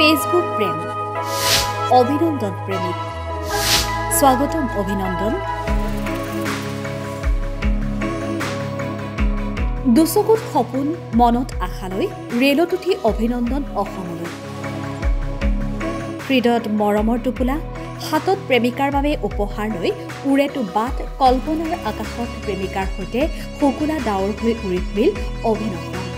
Facebook প্ৰেম অভিনন্দন প্ৰেমিক স্বাগতম অভিনন্দন। দুচকুত সপোন মনত আশালৈ ৰেলত উঠি অভিনন্দন অসমলৈ। হৃদয়ত মৰমৰ টোপোলা হাতত প্ৰেমিকাৰ বাবে উপহাৰ লৈ উৰেটো বাট কল্পনাৰ আকাশত প্ৰেমিকাৰ সৈতে শুকুলা ডাৱৰ হৈ উৰি ফুৰিল অভিনন্দন।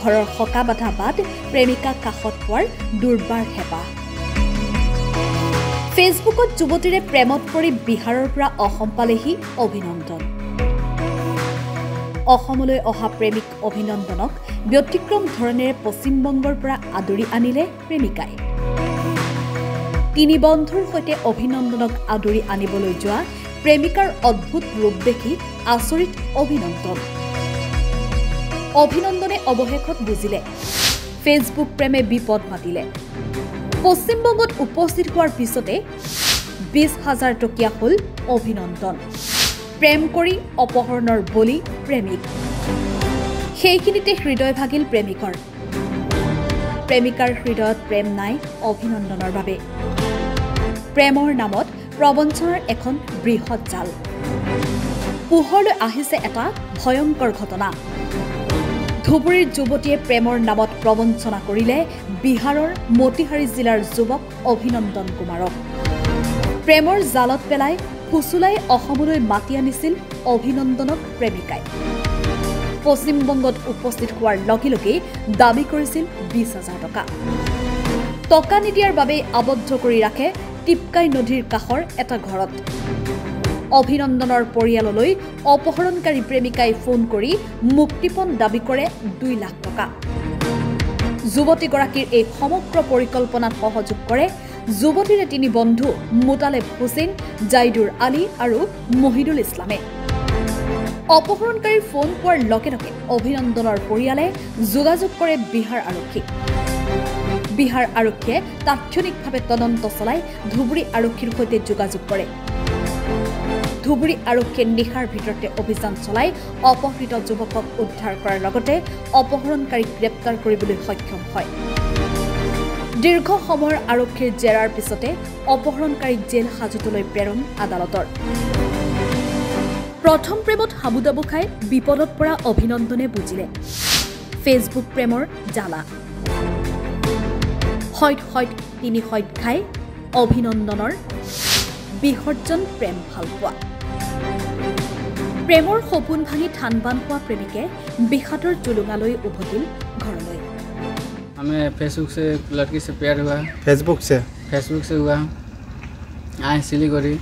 ঘৰৰ সকা বাধা বাট প্ৰেমিকাক কাষত পোৱাৰ দুৰ্বাৰ হেঁপাহ। ফেচবুকত যুৱতীৰে প্ৰেমত পৰি বিহাৰৰ পৰা অসম পালেহি অভিনন্দন। অসমলৈ অহা প্ৰেমিক অভিনন্দনক ব্যতিক্ৰম ধৰণেৰে পশ্চিমবংগৰ পৰা আদৰি আনিলে প্ৰেমিকাই। তিনি বন্ধুৰ সৈতে অভিনন্দনক আদৰি আনিবলৈ যোৱা প্ৰেমিকাৰ অদ্ভুত ৰূপ দেখি আচৰিত অভিনন্দন। অভিনন্দনে অৱশেষত বুজিলে। ফেচবুক প্ৰেমে বিপদ মাতিলে। পশ্চিমবংগত উপস্থিত হোৱাৰ পিছতে বিছ হাজাৰ টকীয়া হ'ল অভিনন্দন। প্ৰেম কৰি অপহৰণৰ বলি প্ৰেমিক। সেইখিনিতে হৃদয় ভাগিল প্ৰেমিকৰ। প্ৰেমিকাৰ হৃদয়ত প্ৰেম নাই অভিনন্দনৰ বাবে। প্ৰেমৰ নামত প্ৰবঞ্চনাৰ এখন বৃহৎ জাল। পোহৰলৈ আহিছে এটা ভয়ংকৰ ঘটনা। ধুবুৰীৰ যুৱতীয়ে প্ৰেমৰ নামত প্ৰবঞ্চনা কৰিলে বিহাৰৰ মতিহাৰী জিলাৰ যুৱক অভিনন্দন কুমাৰক। প্ৰেমৰ জালত পেলাই ফুচুলাই অসমলৈ মাতি আনিছিল অভিনন্দনক প্ৰেমিকাই। পশ্চিমবংগত উপস্থিত হোৱাৰ লগে লগেই দাবী কৰিছিল বিছ হাজাৰ টকা। টকা নিদিয়াৰ বাবে আবদ্ধ কৰি ৰাখে টিপকাই নদীৰ কাষৰ এটা ঘৰত। অভিনন্দনৰ পৰিয়াললৈ অপহৰণকাৰী প্ৰেমিকাই ফোন কৰি মুক্তিপণ দাবী কৰে দুই লাখ টকা। যুৱতীগৰাকীৰ এই সমগ্ৰ পৰিকল্পনাত সহযোগ কৰে যুৱতীৰে তিনি বন্ধু মোতালেব হুছেইন জাইদুৰ আলী আৰু মহিদুল ইছলামে। অপহৰণকাৰীৰ ফোন পোৱাৰ লগে লগে অভিনন্দনৰ পৰিয়ালে যোগাযোগ কৰে বিহাৰ আৰক্ষীক। বিহাৰ আৰক্ষীয়ে তাৎক্ষণিকভাৱে তদন্ত চলাই ধুবুৰী আৰক্ষীৰ সৈতে যোগাযোগ কৰে। ধুবুৰী আৰক্ষীয়ে নিশাৰ ভিতৰতে অভিযান চলাই অপহৃত যুৱকক উদ্ধাৰ কৰাৰ লগতে অপহৰণকাৰীক গ্ৰেপ্তাৰ কৰিবলৈ সক্ষম হয়। দীৰ্ঘ সময়ৰ আৰক্ষীৰ জেৰাৰ পিছতে অপহৰণকাৰীক জেল হাজতলৈ প্ৰেৰণ আদালতৰ। প্ৰথম প্ৰেমত হাবুদাবু খাই বিপদত পৰা অভিনন্দনে বুজিলে। ফেচবুক প্ৰেমৰ জ্বালা। সৈত সৈত তিনি সৈত খাই অভিনন্দনৰ বিসৰ্জন প্ৰেম ভালপোৱা প্ৰেমৰ সপোন ভাঙি থান বান হোৱা প্ৰেমিকে বিষাদৰ জুলুঙালৈ উভতিল ঘৰলৈ हमें फेसबुक से लड़की से प्यार हुआ फेसबुक से फेसबुक से हुआ आए सिलीगुड़ी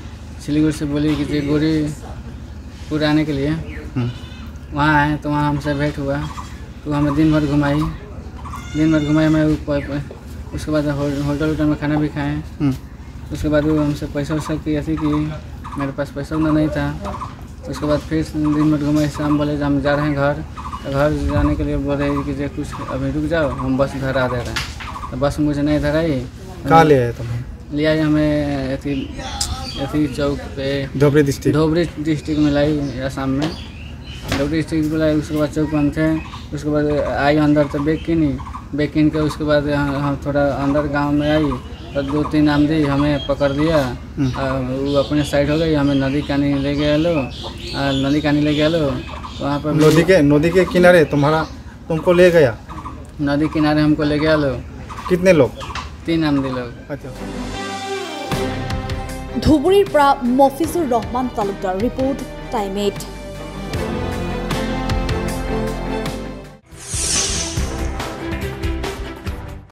सिलीगुड़ी से बोली कि जे गोरीपुर आने के लिए हम्म, वहाँ आए तो वहाँ हमसे भेंट हुआ तो हमें दिन भर घुमाई दिन भर घुमाई मैं उ- प- प- उसके बाद हो- होटल वोटल में खाना भी खाए हम्म, उसके बाद वो हमसे पैसा वैसा की ऐसी की मेरे पास पैसा उतना नहीं था उसके बाद फिर दिन भर घूमे शाम बोले हम जा रहे हैं घर तो घर जाने के लिए बोल रहे कि जे कुछ अभी रुक जाओ हम बस घर आ दे रहे हैं। तो बस मुझे नहीं धराई कहाँ ले आए लिया ही हमें अथी अथी चौक पे। धोबरी डिस्ट्रिक्ट धोबरी डिस्ट्रिक्ट में लाई आसाम में धोबरी डिस्ट्रिक्ट में लाई उसके बाद चौक पर हम थे। उसके बाद आई अंदर तो बैग किनी बैग किन के उसके बाद हम थोड़ा अंदर गाँव में आई। तो दो तीन आमदी हमें पकड़ दिया हम्म। आ, वो अपने साइड हो गई हमें नदी कानी ले गए लो आ, नदी कानी ले गए लो वहाँ पर भी- नदी के नदी के किनारे तुम्हारा तुमको ले गया नदी किनारे हमको ले गया लो कितने लोग तीन आमदी लोग अच्छा ধুবুৰীৰ পৰা Mofizur Rahman Talukdar report time eight